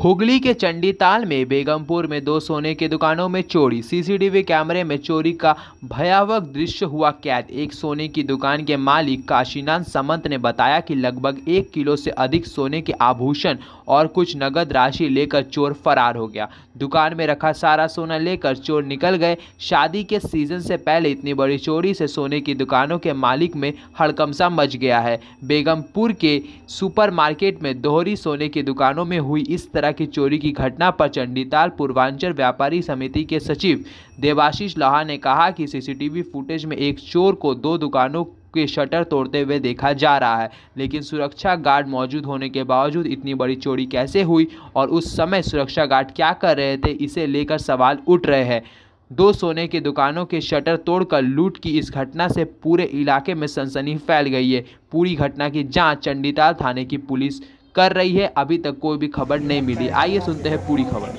हुगली के चंडीताल में बेगमपुर में दो सोने की दुकानों में चोरी, सीसीटीवी कैमरे में चोरी का भयावह दृश्य हुआ कैद। एक सोने की दुकान के मालिक काशीनाथ समंत ने बताया कि लगभग एक किलो से अधिक सोने के आभूषण और कुछ नगद राशि लेकर चोर फरार हो गया। दुकान में रखा सारा सोना लेकर चोर निकल गए। शादी के सीज़न से पहले इतनी बड़ी चोरी से सोने की दुकानों के मालिक में हड़कंसा मच गया है। बेगमपुर के सुपरमार्केट में दोहरी सोने की दुकानों में हुई इस तरह की चोरी की घटना पर चंडीताल पूर्वांचल व्यापारी समिति के सचिव देवाशीष लाहा ने कहा कि सीसीटीवी फुटेज में एक चोर को दो दुकानों के शटर तोड़ते हुए देखा जा रहा है, लेकिन सुरक्षा गार्ड मौजूद होने के बावजूद इतनी बड़ी चोरी कैसे हुई और उस समय सुरक्षा गार्ड क्या कर रहे थे, इसे लेकर सवाल उठ रहे हैं। दो सोने की दुकानों के शटर तोड़कर लूट की इस घटना से पूरे इलाके में सनसनी फैल गई है। पूरी घटना की जाँच चंडीताल थाने की पुलिस कर रही है अभी तक कोई भी खबर नहीं मिली आइए सुनते हैं पूरी खबर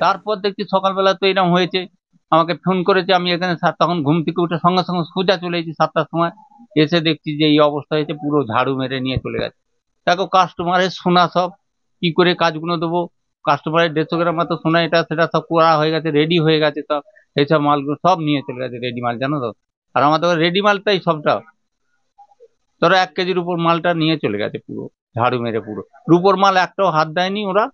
তারপর দেখছি সকালবেলা তো এরকম হয়েছে আমাকে ফোন করেছে আমি এখানে সাত- তখন ঘুম থেকে উঠে সঙ্গে সঙ্গে সোজা চলে এসেছি সাতটার সময় এসে দেখছি যে এই অবস্থা হয়েছে পুরো ঝাড়ু মেরে নিয়ে চলে গেছে দেখো কাস্টমারের সোনা সব কি করে কাজগুলো দেবো কাস্টমারের দেড়শো গ্রাম মতো সোনা এটা সেটা সব করা হয়ে গেছে রেডি হয়ে গেছে সব এইসব মালগুলো সব নিয়ে চলে গেছে রেডি মাল জানো তো আর আমাদের রেডি মালটাই সবটা ধরো এক কেজির উপর মালটা নিয়ে চলে গেছে পুরো ঝাড়ু মেরে পুরো। রুপোর মাল একটাও হাত দেয়নি ওরা।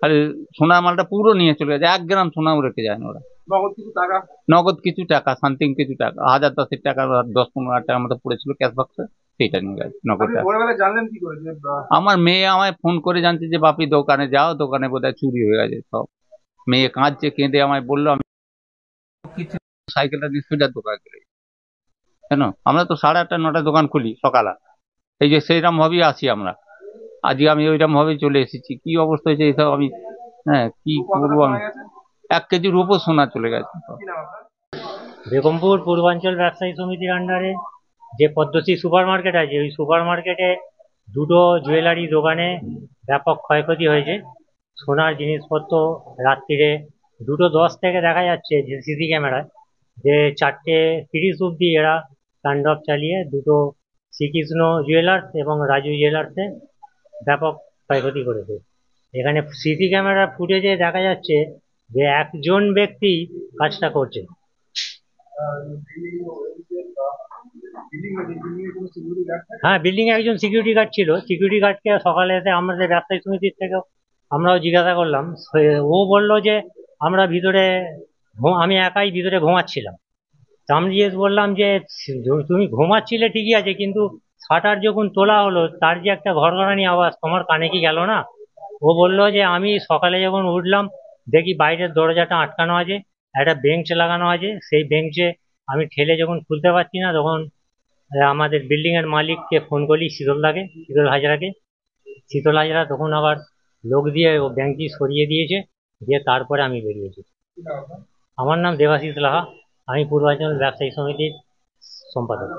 খালি সোনার মালটা পুরো নিয়ে চলে গেছে। এক গ্রাম সোনাও রেখে যায়নি ওরা। নগদ কিছু টাকা? নগদ কিছু টাকা সামথিং কিছু টাকা। হাজার দশের টাকা দশ পনেরো হাজার টাকার মতো পড়েছিল ক্যাশ বক্সে সেটা নিয়ে গেছে নগদ আমার মেয়ে আমায় ফোন করে জানছে যে বাপি দোকানে যাও দোকানে বোধহয় চুরি হয়ে গেছে সব। মেয়ে কাঁদছে কেঁদে আমায় বলল আমি কিছু সাইকেলটা নিয়ে সোজা দোকানে চলে কেন? আমরা তো সাড়ে আটটা নটা দোকান খুলি সকালে এই যে সেইরকম ভাবেই আসি আমরা। আজকে আমি ওইরকম ভাবেই চলে এসেছি। কি অবস্থা হয়েছে এইসব আমি হ্যাঁ কি করব আমি? এক কেজির উপর সোনা চলে গেছে। বেগমপুর পূর্বাঞ্চল ব্যবসায়ী সমিতির আন্ডারে যে পদ্মশ্রী সুপার মার্কেট আছে, ওই সুপার মার্কেটে দুটো জুয়েলারি দোকানে ব্যাপক ক্ষয়ক্ষতি হয়েছে। সোনার জিনিসপত্র রাত্রিরে দুটো দশ থেকে দেখা যাচ্ছে যে সিসি ক্যামেরায় যে চারটে তিরিশ অব্দি এরা তাণ্ডব চালিয়ে দুটো শ্রীকৃষ্ণ জুয়েলার্স এবং রাজু জুয়েলার্সে ব্যাপক ক্ষয়ক্ষতি করেছে। এখানে সিসি ক্যামেরা ফুটেজে দেখা যাচ্ছে যে একজন ব্যক্তি কাজটা করছে। থাকে হ্যাঁ বিল্ডিং একজন সিকিউরিটি গার্ড ছিল। সিকিউরিটি গার্ডকে সকালে এসে আমাদের ব্যবসায়ী সমিতির থেকেও আমরাও জিজ্ঞাসা করলাম। ও বলল যে আমরা ভিতরে আমি একাই ভিতরে ঘুমাচ্ছিলাম। তা আমি জিজ্ঞেস বললাম যে তুমি ঘুমাচ্ছিলে ঠিকই আছে, কিন্তু শাটার যখন তোলা হলো, তার যে একটা ঘরঘরানি আওয়াজ, তোমার কানে কি গেল না? ও বলল যে, আমি সকালে যখন উঠলাম, দেখি বাইরের দরজাটা আটকানো আছে, একটা বেঞ্চ লাগানো আছে। সেই বেঞ্চে আমি ঠেলে যখন খুলতে পারছি না, তখন আমাদের বিল্ডিং এর মালিককে ফোন করি শীতলদাকে শীতল হাজরাকে। শীতল হাজরা তখন আবার লোক দিয়ে ও ব্যাংকটি সরিয়ে দিয়েছে, দিয়ে তারপরে আমি বেরিয়েছি। আমার নাম দেবাশিস লাহা, আমি পূর্বাঞ্চল ব্যবসায়ী সমিতির সম্পাদক।